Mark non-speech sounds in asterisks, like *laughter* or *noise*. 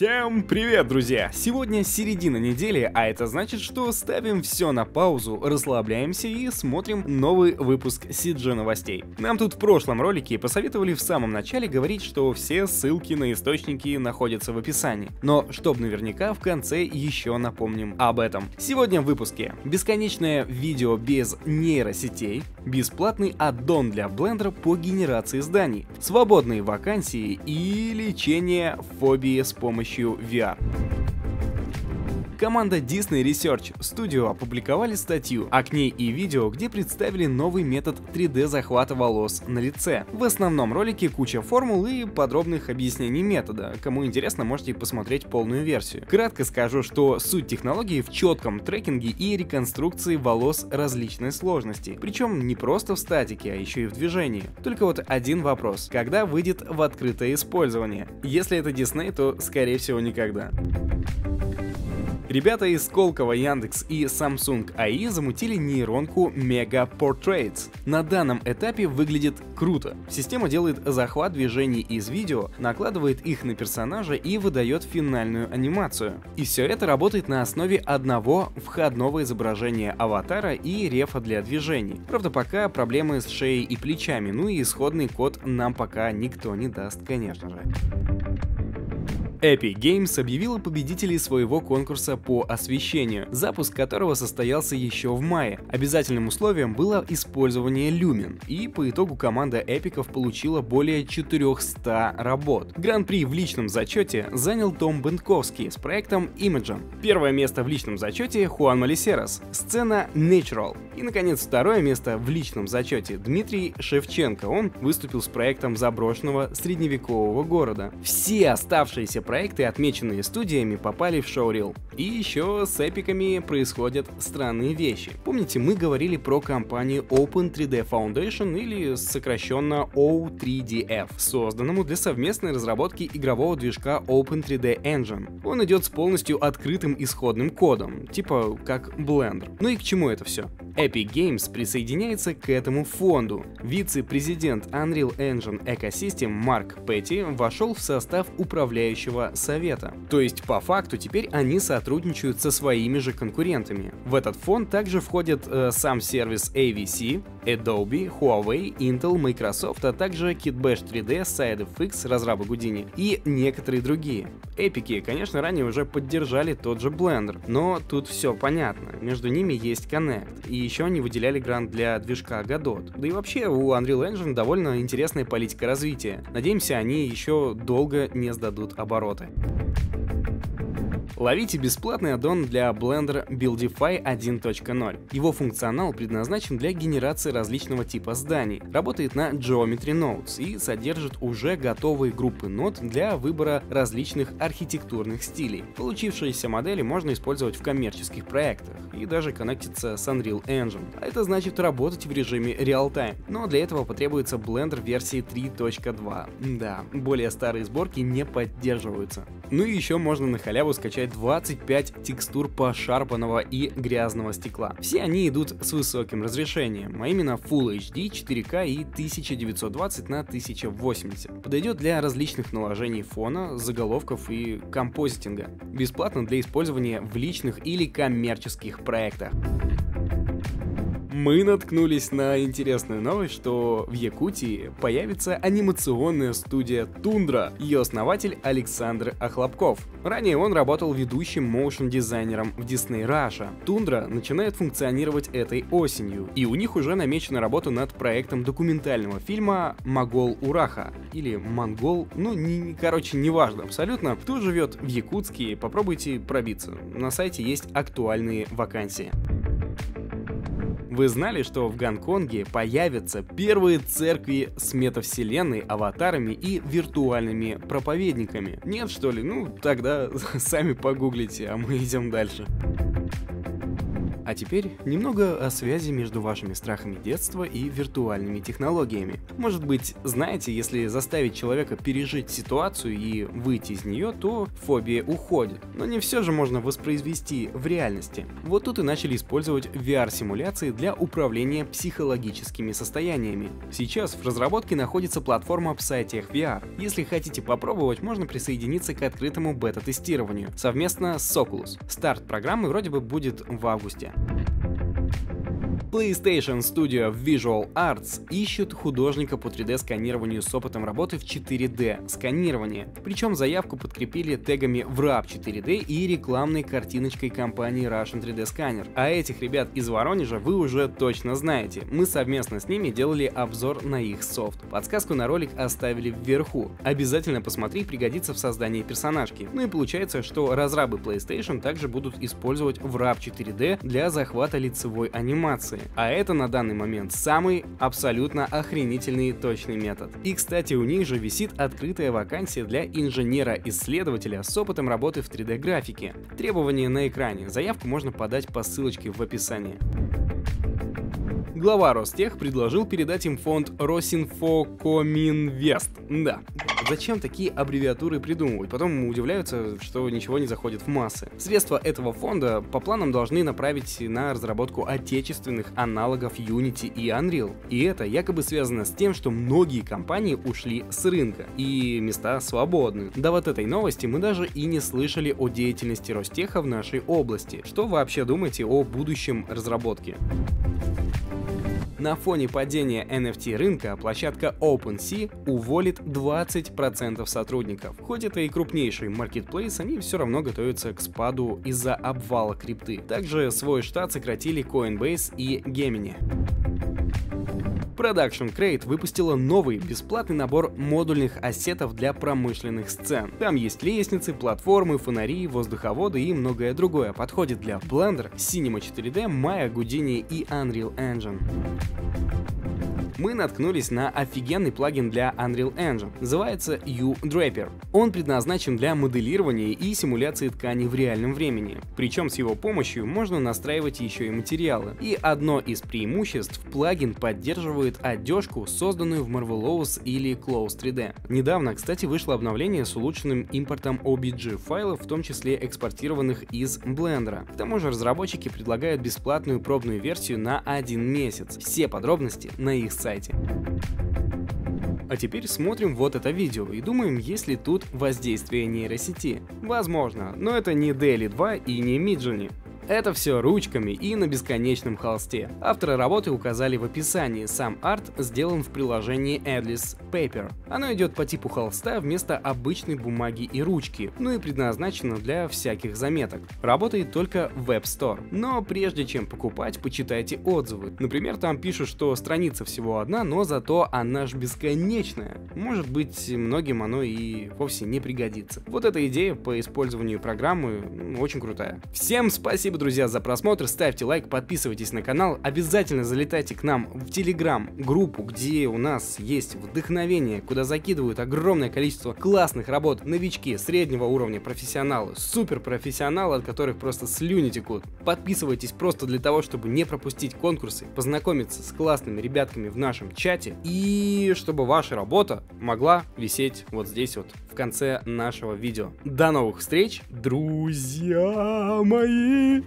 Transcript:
Всем привет, друзья! Сегодня середина недели, а это значит, что ставим все на паузу, расслабляемся и смотрим новый выпуск CG новостей. Нам тут в прошлом ролике посоветовали в самом начале говорить, что все ссылки на источники находятся в описании. Но, чтоб наверняка, в конце еще напомним об этом. Сегодня в выпуске бесконечное видео без нейросетей, бесплатный аддон для Blender по генерации зданий, свободные вакансии и лечение фобии с помощью VR. Команда Disney Research Studio опубликовали статью, а к ней и видео, где представили новый метод 3D захвата волос на лице. В основном ролике куча формул и подробных объяснений метода. Кому интересно, можете посмотреть полную версию. Кратко скажу, что суть технологии в четком трекинге и реконструкции волос различной сложности. Причем не просто в статике, а еще и в движении. Только вот один вопрос. Когда выйдет в открытое использование? Если это Disney, то скорее всего никогда. Ребята из Сколково, Яндекс и Samsung AI замутили нейронку Mega Portraits. На данном этапе выглядит круто. Система делает захват движений из видео, накладывает их на персонажа и выдает финальную анимацию. И все это работает на основе одного входного изображения аватара и рефа для движений. Правда, пока проблемы с шеей и плечами, ну и исходный код нам пока никто не даст, конечно же. Epic Games объявила победителей своего конкурса по освещению, запуск которого состоялся еще в мае. Обязательным условием было использование Lumen, и по итогу команда эпиков получила более 400 работ. Гран-при в личном зачете занял Том Бенковский с проектом Imogen. Первое место в личном зачете Хуан Малисерос, сцена Natural. И, наконец, второе место в личном зачете Дмитрий Шевченко. Он выступил с проектом заброшенного средневекового города. Все оставшиеся проекты, отмеченные студиями, попали в шоурил. И еще с эпиками происходят странные вещи. Помните, мы говорили про компанию Open 3D Foundation или сокращенно O3DF, созданному для совместной разработки игрового движка Open 3D Engine. Он идет с полностью открытым исходным кодом, типа как Blender. Ну и к чему это все? Epic Games присоединяется к этому фонду. Вице-президент Unreal Engine Ecosystem Марк Петти вошел в состав управляющего совета. То есть, по факту, теперь они сотрудничают со своими же конкурентами. В этот фонд также входят э, сам сервис AVC, Adobe, Huawei, Intel, Microsoft, а также KitBash 3D, SideFX, разрабы Houdini и некоторые другие. Эпики, конечно, ранее уже поддержали тот же Blender, но тут все понятно, между ними есть Connect, и еще они выделяли грант для движка Godot. Да и вообще у Unreal Engine довольно интересная политика развития. Надеемся, они еще долго не сдадут обороты. Ловите бесплатный аддон для Blender Buildify 1.0. Его функционал предназначен для генерации различного типа зданий, работает на Geometry Nodes и содержит уже готовые группы нод для выбора различных архитектурных стилей. Получившиеся модели можно использовать в коммерческих проектах и даже коннектиться с Unreal Engine. А это значит работать в режиме реал-тайм. Но для этого потребуется Blender версии 3.2. Да, более старые сборки не поддерживаются. Ну и еще можно на халяву скачать 25 текстур пошарпанного и грязного стекла. Все они идут с высоким разрешением, а именно Full HD, 4K и 1920 на 1080. Подойдет для различных наложений фона, заголовков и композитинга. Бесплатно для использования в личных или коммерческих проектах мы наткнулись на интересную новость, что в Якутии появится анимационная студия Тундра. Ее основатель Александр Охлопков. Ранее он работал ведущим моушн-дизайнером в Disney Russia. Тундра начинает функционировать этой осенью, и у них уже намечена работа над проектом документального фильма «Могол Ураха» или «Монгол», ну, не, короче, неважно абсолютно. Кто живет в Якутске, попробуйте пробиться. На сайте есть актуальные вакансии. Вы знали, что в Гонконге появятся первые церкви с метавселенной, аватарами и виртуальными проповедниками? Нет, что ли? Ну, тогда *laughs* сами погуглите, а мы идем дальше. А теперь немного о связи между вашими страхами детства и виртуальными технологиями. Может быть, знаете, если заставить человека пережить ситуацию и выйти из нее, то фобия уходит. Но не все же можно воспроизвести в реальности. Вот тут и начали использовать VR-симуляции для управления психологическими состояниями. Сейчас в разработке находится платформа Psytech VR. Если хотите попробовать, можно присоединиться к открытому бета-тестированию совместно с Oculus. Старт программы вроде бы будет в августе. Thank you. PlayStation Studio Visual Arts ищут художника по 3D-сканированию с опытом работы в 4D сканирование. Причем заявку подкрепили тегами WRAP 4D и рекламной картиночкой компании Russian 3D Scanner. А этих ребят из Воронежа вы уже точно знаете. Мы совместно с ними делали обзор на их софт. Подсказку на ролик оставили вверху. Обязательно посмотри, пригодится в создании персонажки. Ну и получается, что разрабы PlayStation также будут использовать WRAP 4D для захвата лицевой анимации данные. А это на данный момент самый абсолютно охренительный точный метод. И кстати, у них же висит открытая вакансия для инженера-исследователя с опытом работы в 3D-графике. Требования на экране. Заявку можно подать по ссылочке в описании. Глава Ростех предложил передать им фонд Росинфокоминвест. Да. Зачем такие аббревиатуры придумывать? Потом удивляются, что ничего не заходит в массы. Средства этого фонда по планам должны направить на разработку отечественных аналогов Unity и Unreal. И это якобы связано с тем, что многие компании ушли с рынка, и места свободны. Да вот этой новости мы даже и не слышали о деятельности Ростеха в нашей области. Что вообще думаете о будущем разработки? На фоне падения NFT рынка площадка OpenSea уволит 20% сотрудников. Хоть это и крупнейший маркетплейс, они все равно готовятся к спаду из-за обвала крипты. Также свой штат сократили Coinbase и Gemini. Production Crate выпустила новый бесплатный набор модульных ассетов для промышленных сцен. Там есть лестницы, платформы, фонари, воздуховоды и многое другое. Подходит для Blender, Cinema 4D, Maya, Houdini и Unreal Engine мы наткнулись на офигенный плагин для Unreal Engine. Называется U-Draper. Он предназначен для моделирования и симуляции ткани в реальном времени. Причем с его помощью можно настраивать еще и материалы. И одно из преимуществ — плагин поддерживает одежку, созданную в Marvelous или Close 3D. Недавно, кстати, вышло обновление с улучшенным импортом OBJ файлов, в том числе экспортированных из Blender. К тому же разработчики предлагают бесплатную пробную версию на один месяц. Все подробности на их сайте сайте. А теперь смотрим вот это видео и думаем, есть ли тут воздействие нейросети. Возможно, но это не Daily 2 и не Midjourney. Это все ручками и на бесконечном холсте. Авторы работы указали в описании, сам арт сделан в приложении Adless Paper. Оно идет по типу холста вместо обычной бумаги и ручки, ну и предназначено для всяких заметок. Работает только в Web Store. Но прежде чем покупать, почитайте отзывы. Например, там пишут, что страница всего одна, но зато она ж бесконечная. Может быть, многим оно и вовсе не пригодится. Вот эта идея по использованию программы очень крутая. Всем спасибо, друзья, за просмотр. Ставьте лайк, подписывайтесь на канал. Обязательно залетайте к нам в Телеграм-группу, где у нас есть вдохновение, куда закидывают огромное количество классных работ новички, среднего уровня профессионалы, супер профессионалы, от которых просто слюни текут. Подписывайтесь просто для того, чтобы не пропустить конкурсы, познакомиться с классными ребятками в нашем чате и чтобы ваша работа могла висеть вот здесь вот в конце нашего видео. До новых встреч, друзья мои!